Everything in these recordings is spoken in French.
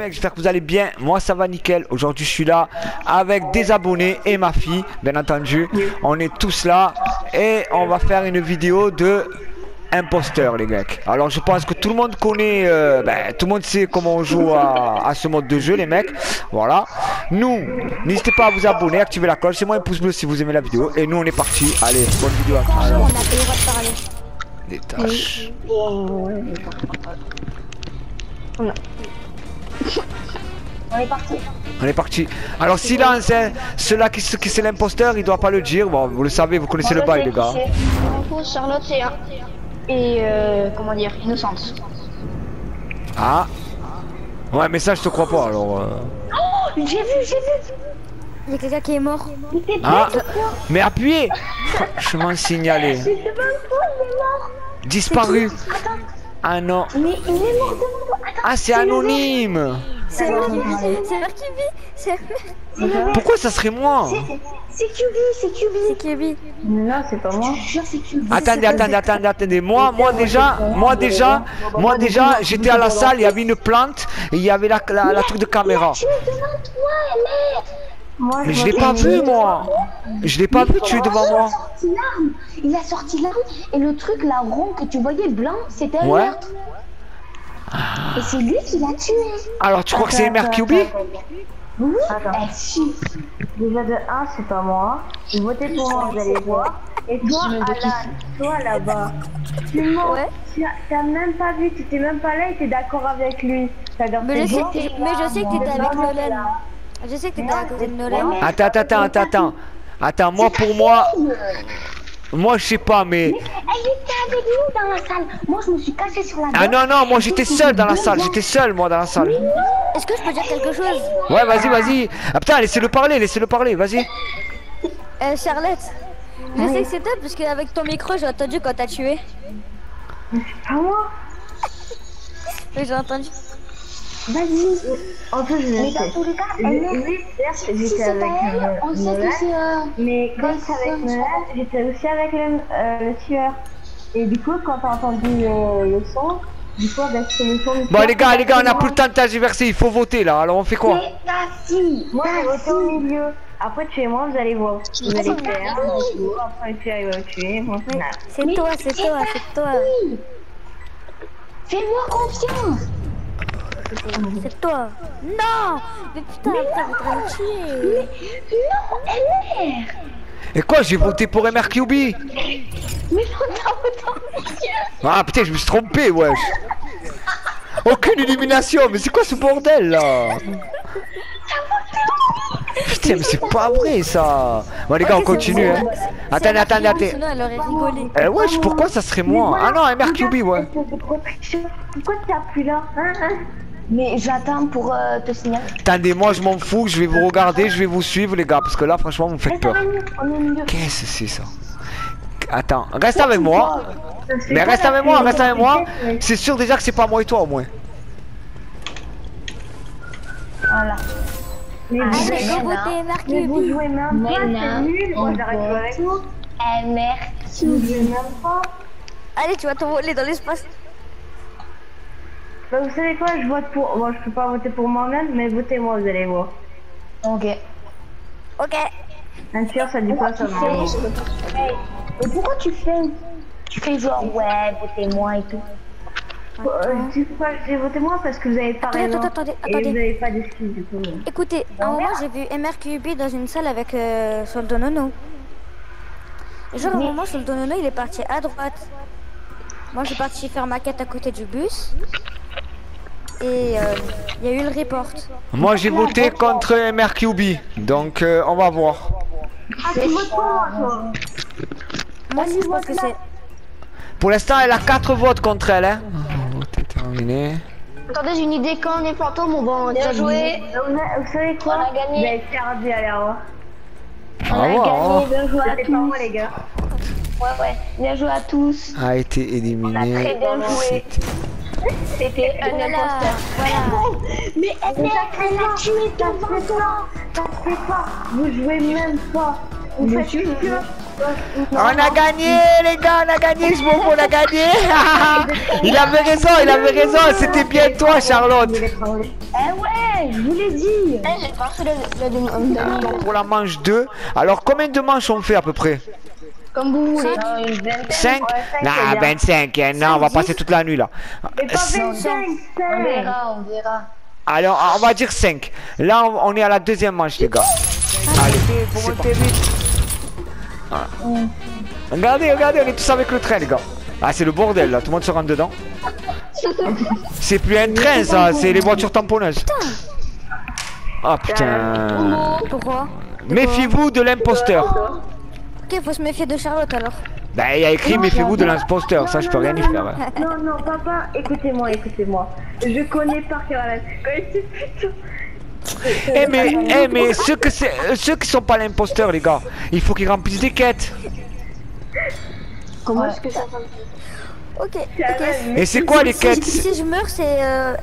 mecs, j'espère que vous allez bien. Moi ça va nickel. Aujourd'hui je suis là avec des abonnés et ma fille, bien entendu. On est tous là et on va faire une vidéo de imposteur les mecs. Alors je pense que tout le monde connaît, euh, ben, tout le monde sait comment on joue à, à ce mode de jeu les mecs. Voilà. Nous, n'hésitez pas à vous abonner, activer la cloche, c'est moi un pouce bleu si vous aimez la vidéo. Et nous on est parti. Allez, bonne vidéo à tous. Bonjour, on a On est parti. On est parti. Alors silence, hein. Celui-là qui, qui c'est l'imposteur, il doit pas le dire. Bon, vous le savez, vous connaissez le bail les gars. Info, Charlotte c'est un. Et euh, comment dire, innocente. Ah. Ouais, mais ça je te crois pas alors. euh. Oh, j'ai vu, j'ai vu. Il y a quelqu'un qui est mort. Ah, mais appuyez Je m'en signalé. Je sais même pas, il est mort. Disparu. Attends, Ah non. mais il est mort devant toi. Attends, Ah, c'est le anonyme. C'est c'est Mercury. C'est Pourquoi ça serait moi. C'est- QB, c'est QB. c'est Kirby. Non, c'est pas moi. QB. Attendez, attendez, attendez, attendez. Moi, moi déjà, moi déjà, moi déjà, j'étais à la salle, il y avait une plante et il y avait la, la, la truc de caméra. Tu es devant toi, mec. Moi, Mais je l'ai pas vu moi. Je l'ai pas vu tuer devant Il a moi. sorti l'arme? Il a sorti l'arme et le truc, la rond que tu voyais blanc, c'était un Ouais. meurtre. Et c'est lui qui l'a tué. Alors tu crois que c'est MRQB Oui. Attends. Eh, si. Déjà de 1, c'est pas moi. Votez pour moi, vous allez voir. Et toi, Alan, toi là-bas, tu mens. Ouais. Tu as- t'as même pas vu, tu étais même pas là et t'es d'accord avec lui. Mais je sais, que- mais je sais que t'étais avec Nolan. Je sais que t'étais de Nolan. Attends, attends, attends, attends, attends. Attends, moi pour moi, moi je sais pas mais. Elle était avec nous dans la salle. Moi, je me suis cachée sur la Ah non non, moi j'étais seul dans la salle, j'étais seul moi dans la salle. Est-ce que je peux dire quelque chose? Ouais, vas-y, vas-y. Ah putain, laissez-le parler, laissez-le parler, vas-y. euh, Charlotte Je sais que c'est toi parce qu'avec ton micro j'ai entendu quand t'as tué. pas moi. Oui, j'ai entendu. Vas-y. En plus, je Mais le dans sais. tous les cas, Oui, elle est. oui, j'étais avec elle, euh, on sait que c'est. euh, Mais quand j'étais avec Nolan, j'étais aussi avec le, euh, le tueur. Et du coup, quand t'as entendu euh, le son, du coup, bah, c'est le son Bon les gars, les gars, on a plus le temps de tergiverser, il faut voter là. Alors on fait quoi? Mais Tassi, Moi, j'ai voté au milieu. Après, tuez-moi, vous allez voir. Vous allez c'est faire tour. Après, le tueur, il va me tuer. Moi, c'est toi, c'est toi, c'est toi. Oui. Fais-moi confiance. C'est toi. Non Mais putain, après vous me tuer. Non, est. Et quoi, j'ai voté pour MRQB Mais non, t'as autant Ah putain, je me suis trompé, wesh. Aucune illumination, mais c'est quoi ce bordel là Putain, mais c'est pas vrai ça. Bon les gars, on continue hein. Attendez, attendez, attendez. Sinon elle aurait rigolé. Eh wesh, pourquoi ça serait moi Ah non, MRQB, ouais. Pourquoi tu plus là hein, hein Mais j'attends pour euh, te signaler. Attendez, moi je m'en fous, je vais vous regarder, je vais vous suivre les gars, parce que là franchement vous me faites Reste peur. Qu'est-ce que c'est ça? Attends, reste avec moi. Mais reste avec moi, reste avec moi. C'est sûr déjà que c'est pas moi et toi au moins. Voilà. Mais Ah, vous, mais vous jouez même pas, Mais c'est non, nul. Moi, on j'arrête de jouer avec vous. Eh merde. Vous jouez même pas. Allez, tu vas t'envoler dans l'espace. Bah, vous savez quoi, je vote pour. Moi, je peux pas voter pour moi-même, mais votez-moi, vous allez voir. Ok. Ok. Un tueur, ça dit quoi ça Tu non Mais pourquoi tu fais Tu fais genre ouais, votez-moi et tout. Euh, pourquoi j'ai voté moi Parce que vous avez pas Attendez, raison. attendez, Et attendez. vous avez pas d'excuses du coup. Écoutez, à un moment j'ai vu MRQB dans une salle avec euh, Soldonono. Et genre à un moment Soldonono il est parti à droite. Moi j'ai parti faire ma quête à côté du bus. Et euh, il y a eu le report. Moi j'ai voté contre MRQB, donc euh, on va voir. Ah, tu votes pour moi, toi Moi aussi je pense que c'est. Pour l'instant elle a 4 votes contre elle. Hein. Terminé. Attendez, j'ai une idée quand on est fantôme, on va Bien joué. Vous vous savez quoi On a gagné. Vous avez allez, au revoir. Au revoir. bien joué à tous. moi, les gars. Ouais, ouais. Bien joué à tous. A été Très éliminé. bien joué. C'était un Voilà, imposteur. voilà. Mais elle, a tué devant toi. Ça se fait pas. Vous jouez même pas. Vous faites que... On a gagné, les gars, on a gagné, je m'en fous, on a gagné. il avait raison, il avait raison, c'était bien toi, Charlotte. Eh ouais, je vous l'ai dit. Eh, j'ai pensé le, le, le, le- Pour la manche 2, alors combien de manches on fait à peu près Comme vous voulez. Euh, une vingtaine. 5 Ouais, cinq, Non, c'est bien. 25, hein, non, on va passer toute la nuit là. Et pas 25, On verra, on verra. Alors, on va dire 5. Là, on est à la deuxième manche, les gars. Allez, faut monter vite. Ah. Regardez, regardez, on est tous avec le train, les gars. Ah, c'est le bordel là, tout le monde se rentre dedans. C'est plus un train, ça, c'est les voitures tamponneuses. Ah putain. Pourquoi Méfiez-vous de l'imposteur. Ok, faut se méfier de Charlotte alors. Bah, il y a écrit méfiez-vous de l'imposteur, ça je peux rien y faire. hein. Non, non, papa, écoutez-moi, écoutez-moi. Je connais par cœur la putain. Eh mais, eh mais ceux que c'est, euh, ceux qui sont pas l'imposteur, les gars, il faut qu'ils remplissent des quêtes. Comment est-ce que ça Ok, ok. Et c'est quoi les Si, quêtes? si je meurs, c'est. Euh...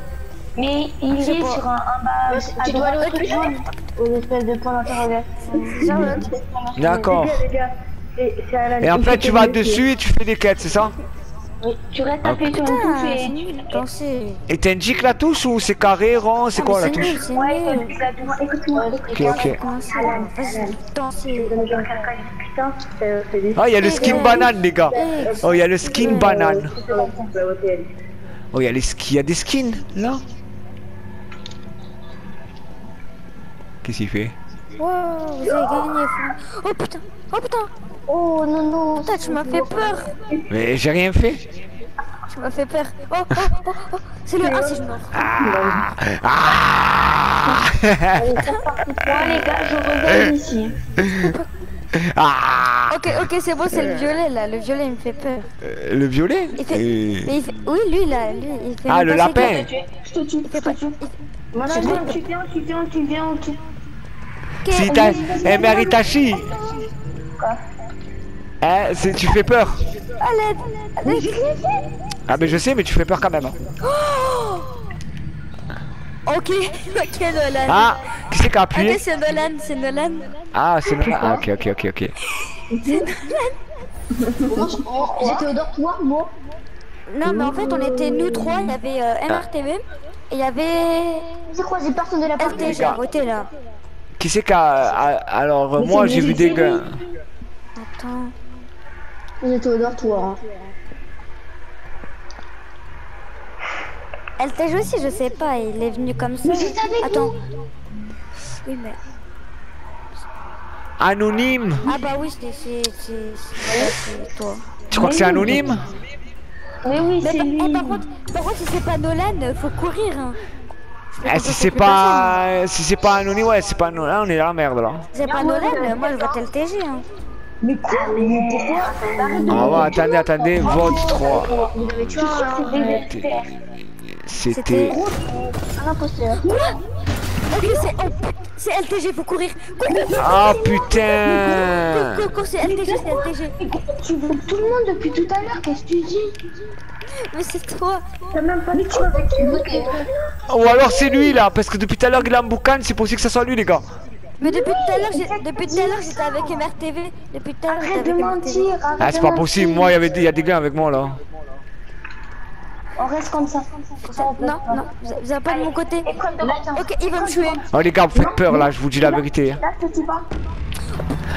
Mais il est pas. sur un, un bas. Tu dois aller au aux espèces de points d'interrogation. D'accord. Et en fait, tu vas dessus et tu fais des quêtes, c'est ça Tu restes appuyé sur une touche et. Et t'indiques la touche ou c'est carré, rond, c'est Ah, quoi la touche Ouais, exactement. Écoute-moi, Ok, ok. Ah, il y a le skin banane, les gars. Oh, il y a le skin banane. Oh, il y a les skis, il y a des skins, là Qu'est-ce qu'il fait? Wow, vous avez gagné. frère. Oh putain, oh putain. Oh non, non. Putain, tu m'as fait peur. Mais j'ai rien fait. Tu m'as fait peur. Oh, oh, oh, oh. C'est le 1 si je meurs. Ah Ah Bon, les gars, je reviens ici. Ah Ok, ok, c'est bon, c'est le violet là. Le violet il me fait peur. Euh, Le violet? Il fait- Euh, Mais il fait... Oui, lui là, lui, il fait. Ah, le lapin gars. Je te tue, je te tue. Moi, Tu viens, tu viens, tu viens, tu viens, Si t'as... Eh, mais Aritachi Hein, c'est- tu fais peur Ah, l'aide. L'aide. Ah, mais je sais, mais tu fais peur quand même. hein. Ok, ok, Nolan. Ah Qui c'est qui a Ok, appuyé c'est Nolan, c'est Nolan. Ah, c'est le... Ah, ok, ok, ok, ok. J'étais au dortoir, moi. Non, mais en fait, on était nous trois. Il y avait euh, MRTV et il y avait J'ai croisé personne de la partie. À côté là. Qui c'est qui a... a- Alors, moi, j'ai vu des gars... Attends. J'étais au dortoir. hein. LTG aussi, je sais pas. Il est venu comme ça. Attends. Oui, mais. Anonyme Ah, bah oui, c'est. Toi. Tu crois que c'est anonyme? Mais oui, Mais c'est par, lui. eh, par contre, par contre, si c'est pas Nolan, faut courir. Hein. Eh, si c'est pas... Si c'est pas anonyme, ouais, c'est pas anonyme. Là, on est dans la merde, là. C'est pas Nolan, moi je vote LTG. Hein. Mais quoi Mais pourquoi On va, attendez, attendez, vote 3. Vous avez tué un. C'était... Un imposteur. Ok, c'est oh, c'est LTG, faut courir. Cours, cours, cours, Ah cours, putain cours, cours, c'est LTG, c'est LTG. Tu veux tout le monde depuis tout à l'heure, qu'est-ce que tu dis? Mais c'est toi. T'as même pas dit quoi avec Ou alors c'est lui là, parce que depuis tout à l'heure il est en boucan, c'est possible que ça soit lui les gars. Mais depuis tout à l'heure, depuis tout à l'heure, j'étais avec MRTV. Depuis tout à l'heure, Arrête j'étais de avec MRTV. mentir, Ah c'est pas possible, moi il y avait des, il y a des gars avec moi là. On reste comme ça. Non, non, vous avez pas de mon côté. De. Ok, il va me tuer. Oh les gars, vous faites peur là, je vous dis la vérité. Là, je te tue pas.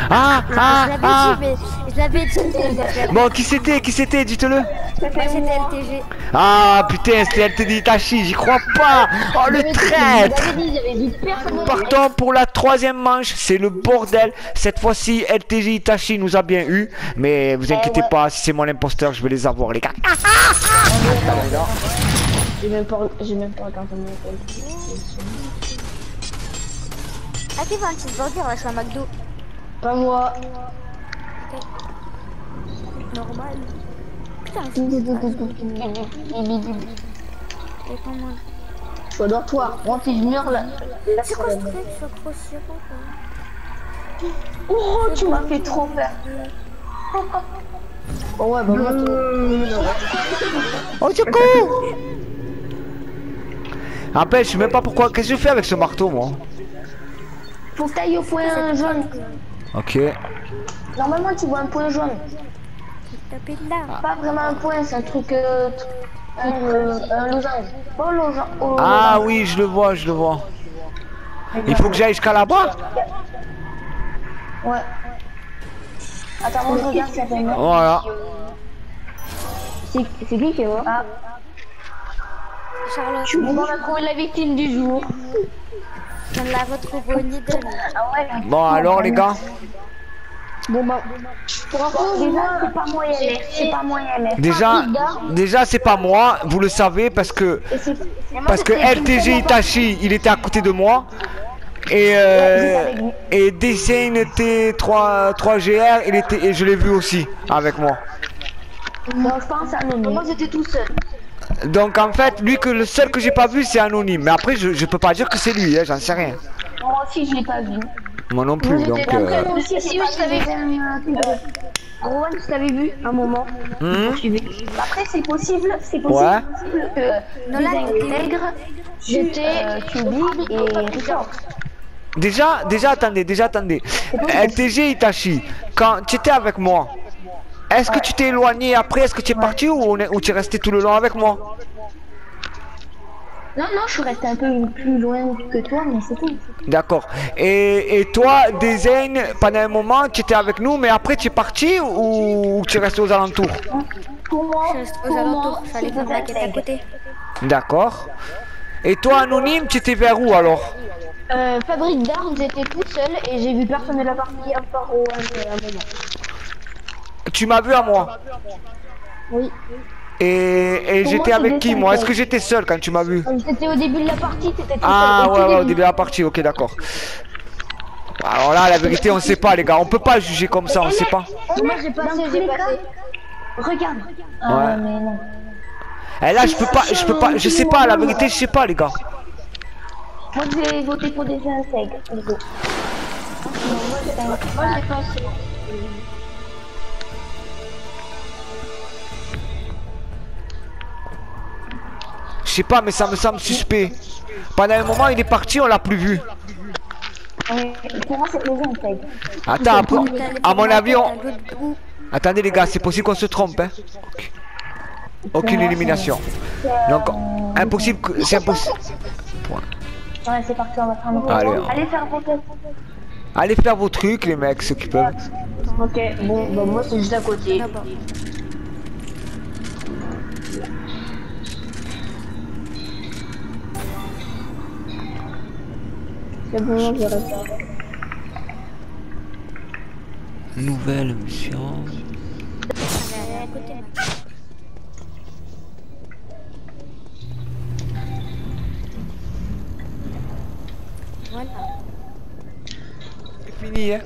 Ah ah Je l'avais ah dit, mais je l'avais dit. Bon qui c'était, qui c'était, dites-le Moi, c'était LTG. Ah putain, c'était LTD Itachi, j'y crois pas Oh le traître. Partons pour la troisième manche, c'est le bordel. Cette fois-ci, LTJ Itachi nous a bien eu. Mais vous inquiétez pas, si c'est moi l'imposteur, je vais les avoir, les gars. J'ai même pas, j'ai même pas regardé mon compte. Ah, un petit burger là, je suis à McDo. Pas moi. Normal. Putain, c'est pas. Je suis dortoir. Moi, si je meurs là. C'est quoi ce truc, ce là Oh, tu m'as fait trop peur. Oh ouais, bah moi, Oh, du coup Rappelle, je sais même pas pourquoi. Qu'est-ce que je fais avec ce marteau, moi? Faut que t'ailles au point jaune. Ok. Normalement, tu vois un point jaune. Là. Pas vraiment un point, c'est un truc. Euh, un, euh, un losange. Losange. oh, Ah losange. oui, je le vois, je le vois. Il faut que j'aille jusqu'à là-bas Ouais. Attends, moi je regarde ça fait. Voilà. C'est c'est qui qui est mort? Ah, Charlotte, on va trouver la victime du jour. On la retrouve au nid de l'eau. Ah ouais. Bon, alors les gars Bon bah, Pour info, déjà, c'est pas moi YLR. C'est pas moi YLR. Déjà, déjà c'est pas moi, vous le savez, parce que moi, parce que LTG Itachi, il était à côté de moi. Et euh, et Design T3 3GR, il était et je l'ai vu aussi avec moi. Bon, je pense à Nomi. Moi, j'étais tout seul. Donc en fait, lui que le seul que j'ai pas vu, c'est anonyme. Mais après, je, je peux pas dire que c'est lui, hein, j'en sais rien. Moi aussi, je l'ai pas vu. Moi non plus, donc. euh, Moi aussi, si, je t'avais vu. Rowan, je t'avais vu un moment. hmm, Après, c'est possible, c'est possible Ouais. que Nolan, intègres, j'étais euh, et Richard. Déjà, déjà, attendez, déjà, attendez. LTG Itachi, quand tu étais avec moi, est-ce que tu t'es éloigné après? Est-ce que tu es parti ou, on est- ou tu es resté tout le long avec moi? Non, non, je suis resté un peu plus loin que toi, mais c'est tout. D'accord. Et, et toi, Design, pendant un moment, tu étais avec nous, mais après tu es parti ou, ou tu es resté aux alentours? Pour moi, Je reste aux alentours, j'allais c'est faire des ma quête à côté. D'accord. Et toi, Anonyme, tu étais vers où alors? Euh, Fabrique d'armes, j'étais tout seul et j'ai vu personne de la partie à part à un moment. Tu m'as vu à moi Oui. Et, et j'étais avec qui moi? Est-ce que j'étais seul quand tu m'as vu? Euh, C'était au début de la partie, t'étais tout Ah seul. ouais, ouais, au début de la partie, ok, d'accord. Alors là, la vérité, on sait pas, les gars. On peut pas juger comme ça, on sait pas. Moi j'ai passé, j'ai. Regarde. Ouais. Ah, mais non. Et là, je peux pas, je peux pas, je sais pas, la vérité, je sais pas, les gars. Moi, je vais voter pour des les deux. Moi j'ai passé. Je sais pas, mais ça me semble suspect. Pendant un moment, il est parti, on l'a plus vu. Attends, après, à mon avis, on... Attendez, les gars, c'est possible qu'on se trompe, hein. Aucune élimination. Donc, impossible que... C'est impossible. Ouais, c'est parti, on va prendre Allez, on- Allez faire vos tests. Allez faire vos trucs, les mecs, ceux qui peuvent. Ok, bon, bah moi c'est juste à côté. C'est bon, je reste. Nouvelle mission. Allez, à côté, mec. Voilà. C'est fini, hein.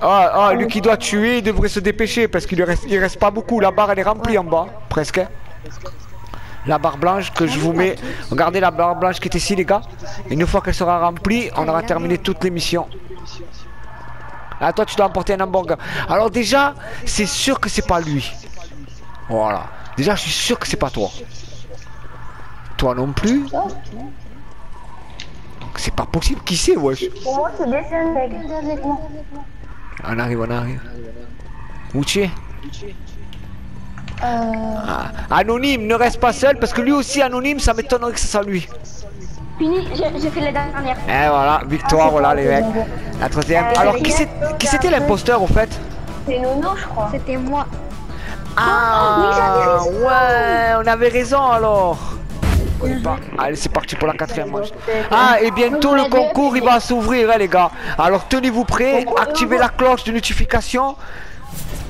Ah, ah, lui qui doit tuer, il devrait se dépêcher parce qu'il reste, il reste pas beaucoup. La barre, elle est remplie en bas, presque. hein. La barre blanche que je vous mets. Regardez la barre blanche qui est ici, les gars. Une fois qu'elle sera remplie, on aura terminé toutes les missions. Ah, toi, tu dois emporter un hamburger. Alors, déjà, c'est sûr que c'est pas lui. Voilà. Déjà, je suis sûr que c'est pas toi. Toi non plus. C'est pas possible. Qui c'est, wesh? On arrive, on arrive. Où Anonyme, ne reste pas seul parce que lui aussi anonyme, ça m'étonnerait que ce soit lui. Fini, j'ai fait la dernière. Et voilà, victoire, voilà les mecs. La troisième. Euh, Alors qui c'était l'imposteur au fait c'est Nono, je crois. C'était moi. Ah ouais, on avait raison alors. Allez, c'est parti pour la quatrième manche. Ah, et bientôt le concours il va s'ouvrir, hein, les gars. Alors tenez-vous prêts, activez la cloche de notification.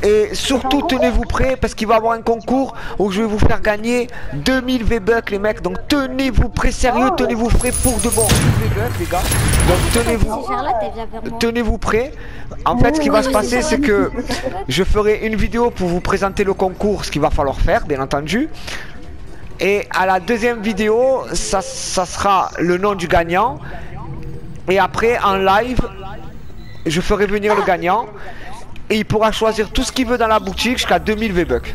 Et surtout tenez-vous prêts parce qu'il va y avoir un concours où je vais vous faire gagner 2000 V-Bucks les mecs. Donc tenez-vous prêts, sérieux, tenez-vous prêts pour de V-Bucks les gars. Donc tenez-vous tenez-vous prêts. En fait, ce qui va se passer, c'est que je ferai une vidéo pour vous présenter le concours, ce qu'il va falloir faire, bien entendu. Et à la deuxième vidéo, ça, ça sera le nom du gagnant. Et après, en live, je ferai venir le gagnant. Et il pourra choisir tout ce qu'il veut dans la boutique jusqu'à 2000 V-Bucks.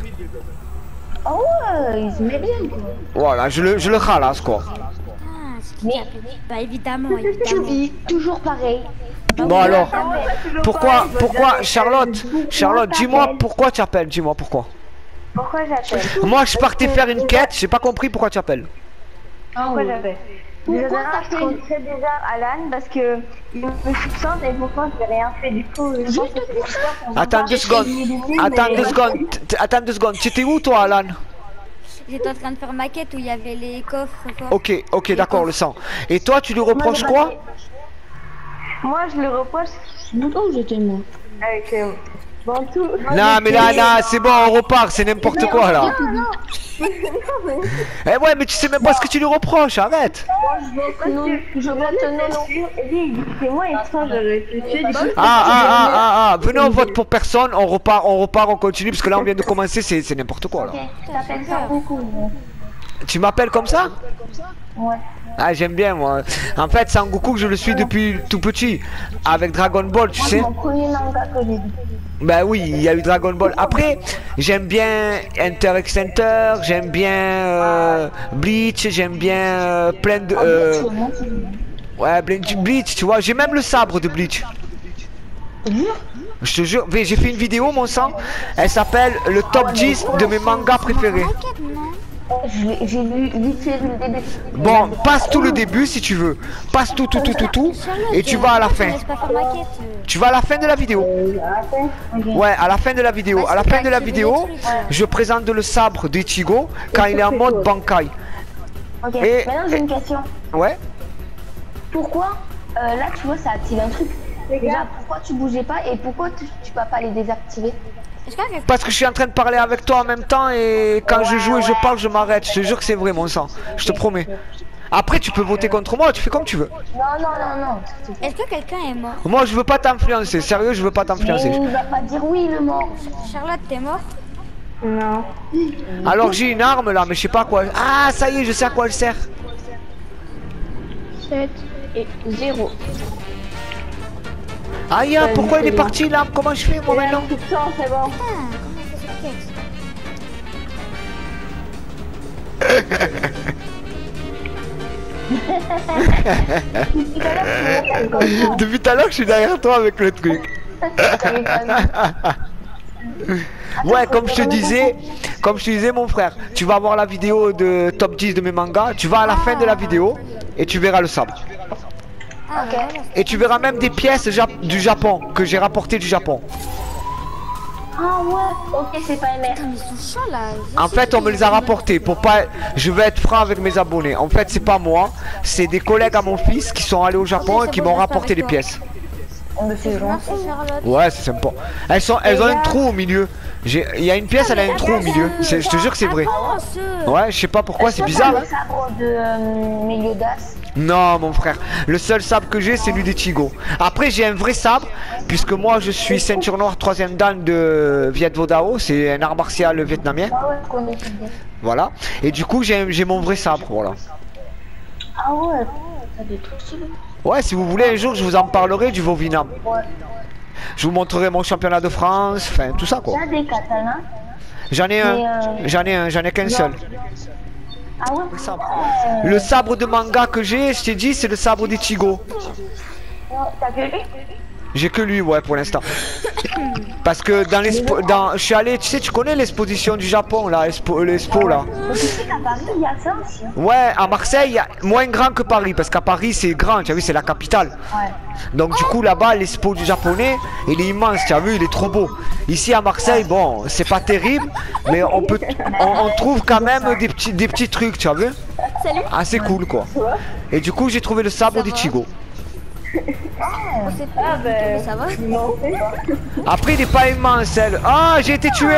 Oh ouais, il se met bien, quoi. Voilà, je le, je le ralasse quoi. Ah, qui qui a fait Bah évidemment, évidemment. Tubi, toujours pareil. Bon alors, pourquoi, il faut pourquoi, jamais Charlotte. Charlotte, Pourquoi dis-moi pourquoi tu appelles, dis-moi pourquoi. Pourquoi j'appelle? Moi je partais faire une quête, j'ai pas compris pourquoi tu appelles. Pourquoi j'appelle? Pourquoi je t'appelles connaissais déjà Alan parce que il me soupçonne et pourtant je n'ai rien fait du coup. Je pense que pour ça Attends deux secondes, attends deux secondes, attends deux secondes, tu étais où toi Alan? J'étais en train de faire ma quête où il y avait les coffres. Ok, ok d'accord le sang. Et toi tu lui reproches quoi? Moi je le reproche. Où j'étais moi. Avec euh, Bantou. Non mais là, là, c'est bon, on repart, c'est n'importe quoi là. Eh ouais mais tu sais même pas ce que tu lui reproches, arrête je vote. Ah ah ah ah ah, venez on vote pour personne, on repart, on repart, on continue parce que là on vient de commencer, c'est c'est n'importe quoi là. Tu m'appelles comme ça? Ouais. Ah j'aime bien moi. En fait Sangoku je le suis depuis tout petit avec Dragon Ball tu Moi, sais. mon premier manga que j'ai lu. Bah oui il y a eu Dragon Ball. Après j'aime bien Enter X j'aime bien euh, Bleach, j'aime bien euh, plein de... euh, c'est bon. ouais Bleach, Bleach tu vois, j'ai même le sabre de Bleach. Je te jure, j'ai fait une vidéo mon sang, elle s'appelle le top 10 de mes mangas préférés. J'ai lu vite fait le début. Bon, passe tout le début si tu veux. Passe tout, tout, tout, tout, tout. Et tu vas à la fin. Tu vas à la fin de la vidéo. Ouais, à la fin de la vidéo. À la fin de la vidéo, je présente le sabre d'Ichigo quand il est en mode Bankai. Ok, maintenant j'ai une question. Ouais. Pourquoi, euh, là tu vois, ça active un truc. Déjà, pourquoi tu bougeais pas et pourquoi tu, tu peux pas les désactiver? Parce que je suis en train de parler avec toi en même temps et quand je joue et je parle, je m'arrête. Je te jure que c'est vrai, mon sang. Je te promets. Après, tu peux voter contre moi, tu fais comme tu veux. Non, non, non, non. Est-ce que quelqu'un est mort? Moi, je veux pas t'influencer. Sérieux, je veux pas t'influencer. il va pas dire oui, le mort. Charlotte, t'es mort? Non. Alors, j'ai une arme là, mais je sais pas à quoi. Ah, ça y est, je sais à quoi elle sert. 7 et 0. Aïe, ah, pourquoi il est parti là Comment je fais moi maintenant Tout c'est bon. Depuis tout à l'heure, je suis derrière toi avec le truc. Ouais, comme je te disais, comme je te disais, mon frère, tu vas voir la vidéo de top 10 de mes mangas. Tu vas à la fin de la vidéo et tu verras le sabre. Ah. Et tu verras même des pièces du Japon que j'ai rapportées du Japon. Ah ouais, ok, c'est pas MR. Putain, mais ils sont chauds là. En fait, on me les a rapportés pour pas. Je vais être franc avec mes abonnés. En fait, c'est pas moi, c'est des collègues à mon fils qui sont allés au Japon et qui m'ont rapporté les pièces. On me fait. Ouais, c'est sympa. Elles sont, elles ont un trou au milieu. J'ai- Il y a une pièce, elle a un trou au milieu. Je te jure que c'est vrai. Ouais, je sais pas pourquoi, c'est bizarre. Le sabre de euh, Meliodas. Non, mon frère. Le seul sabre que j'ai, c'est celui des Chigo. Après, j'ai un vrai sabre, puisque moi, je suis ceinture noire troisième dan de Viet Vo Dao. C'est un art martial vietnamien. Ah ouais, je connais très bien. Voilà. Et du coup, j'ai j'ai mon vrai sabre. Voilà. Ah ouais, t'as des trucs. Ouais, si vous voulez, un jour, je vous en parlerai du Vovinam. Ouais. Je vous montrerai mon championnat de France, enfin, tout ça, quoi. J'en ai un. euh, J'en ai un, j'en ai qu'un seul. Ah ouais Le sabre. Le sabre de manga que j'ai, je t'ai dit, c'est le sabre d'Ichigo. T'as que lui? J'ai que lui, ouais, pour l'instant. Parce que dans l'expo, dans, je suis allé, tu sais, tu connais l'exposition du Japon, là, expo, l'expo, là. Mais tu sais qu'à Paris, il y a ça aussi. Ouais, à Marseille, il y a- moins grand que Paris, parce qu'à Paris, c'est grand, tu as vu, c'est la capitale. Donc du coup, là-bas, l'expo du japonais, il est immense, tu as vu, il est trop beau. Ici à Marseille, bon, c'est pas terrible, mais on peut, on, on trouve quand même des petits, des petits trucs, tu as vu. Assez cool, quoi. Et du coup, j'ai trouvé le sabre d'Ichigo. On sait pas Ah, tout, ben, mais ça va. Non. Après, il est pas immense, elle. Ah, j'ai été tué.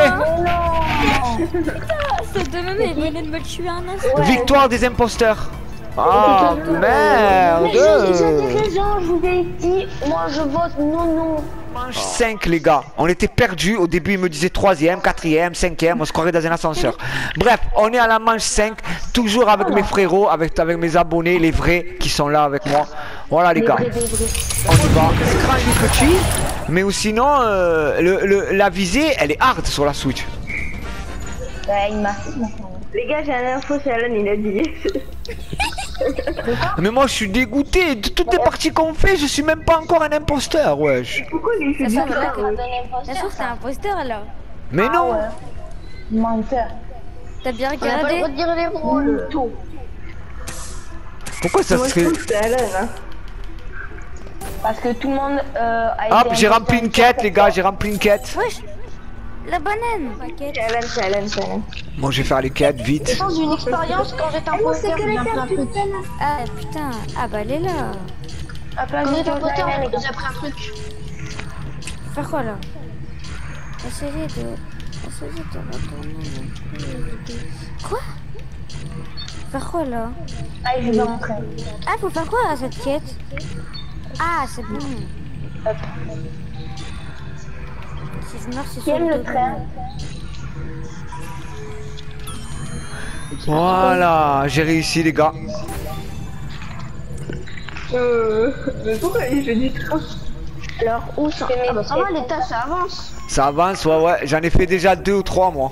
C'est de même, il venait de me tuer un instant. Victoire des imposteurs. Ah, merde. J'ai raison, je vous ai dit, moi je vote non, non. Manche 5 les gars, on était perdus, au début ils me disaient 3ème, 4ème, 5ème, on se croirait dans un ascenseur. Bref, on est à la manche 5, toujours avec mes frérots, avec, avec mes abonnés, les vrais qui sont là avec moi. Voilà les gars, on y va. L'écran il est petit, mais sinon euh, le, le- la visée elle est hard sur la Switch. Il m'a Les gars, j'ai un info sur Alan, il a dit. Mais moi, je suis dégoûté. De toutes les parties qu'on fait, je suis même pas encore un imposteur, wesh. Pourquoi il là ça que- Un c'est imposteur alors. Mais non. Ah Menteur. T'as bien On regardé de dire les rôles. Pourquoi ça serait... Parce que tout le monde euh, a Hop, été j'ai rempli une quête, les gars, j'ai rempli une quête. Wesh La banane. Bon, je vais faire les quêtes, vite. Dans une expérience, quand j'étais j'ai un truc. Ah putain, ah bah elle est là. Quand j'étais imposteur, j'ai appris un truc. Faire quoi là? Essayer de... Essayer de retourner... Quoi? Faire quoi là? Allez, je vais rentrer. Ah, faut faire quoi à cette quête? Ah, c'est bon. Hop. Si je meurs, c'est sur le train Voilà, j'ai réussi, les gars. Euh. Mais pourquoi il fait du train Alors, où ça Ah bah ça va, les tâches, ça avance. Ça avance, ouais, ouais. J'en ai fait déjà deux ou trois, moi.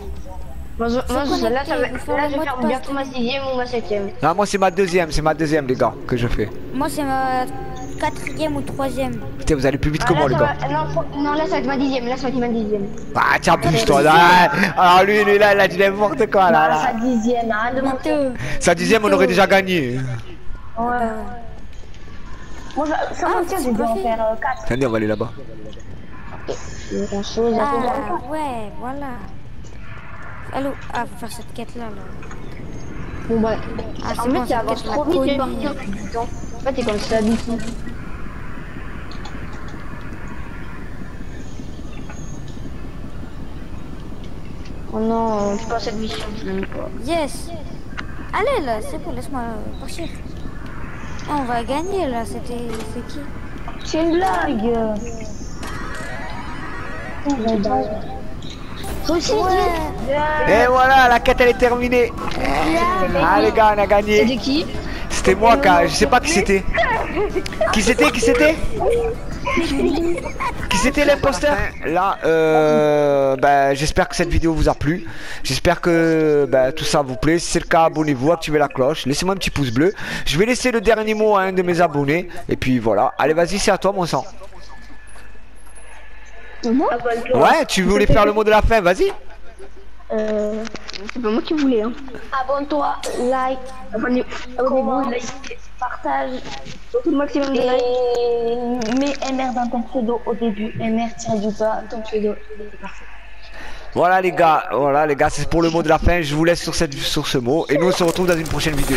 Moi, je, moi, je- là, ça va, là, je vais faire bientôt ma sixième ou ma septième. Non, moi, c'est ma deuxième, c'est ma deuxième, les gars, que je fais. Moi, c'est ma quatrième ou troisième. Putain, vous allez plus vite que Ah, moi, là, les gars. va- non, faut- non, là, ça va être ma dixième. Là, ça va être ma dixième. Ah, tiens, plus toi, là. Alors, lui, lui, là, il a dit n'importe quoi, là, Ah, sa là. dixième, arrête de mentir. Sa dixième, on aurait déjà gagné. Ouais. Moi, je- sans Ah, mentir, j'ai dû en faire euh, quatre. Attendez, on va aller là-bas. Chose. Ah, ouais, voilà. Allô Ah, faut faire cette quête-là, là. Bon, bah, Ah, en fait, avance quête, trop vite, en du fait, c'est comme ça, d'ici. Oh non, je passe cette mission, je l'aime pas. Yes Allez, là, c'est bon, laisse-moi partir. Ah, on va gagner, là, c'était... C'est qui? C'est une blague. Et voilà, la quête, elle est terminée. Ah, les gars, on a gagné. C'était qui? C'était moi, gars. Je sais pas qui c'était. Qui c'était Qui c'était? Qui c'était l'imposteur Là, euh, ben, j'espère que cette vidéo vous a plu. J'espère que ben, tout ça vous plaît. Si c'est le cas, abonnez-vous, activez la cloche, laissez-moi un petit pouce bleu. Je vais laisser le dernier mot à un de mes abonnés. Et puis voilà. Allez, vas-y, c'est à toi, mon sang. Ouais, tu voulais faire le mot de la fin, vas-y. Euh, c'est pas moi qui voulais, hein. Abonne-toi, like, abonnez- abonnez-vous, like, partage. Surtout le maximum de likes. Et mets MR dans ton pseudo au début. MR tiré du bas, ton pseudo. C'est parfait. Voilà les gars, voilà les gars, c'est pour le mot de la fin. Je vous laisse sur cette sur ce mot et nous on se retrouve dans une prochaine vidéo.